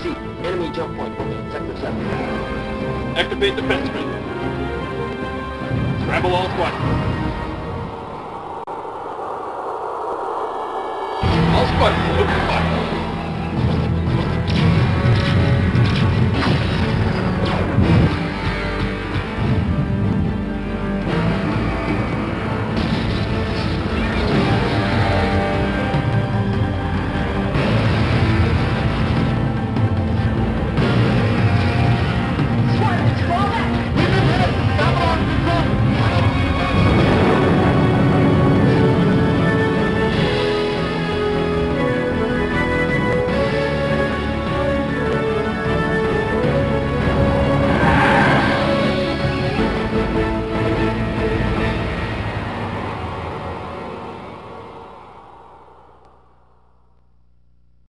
RT, enemy jump point booking, sector 7. Activate defenseman. Scramble all squadrons. All squadrons, open fire.